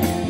Bye.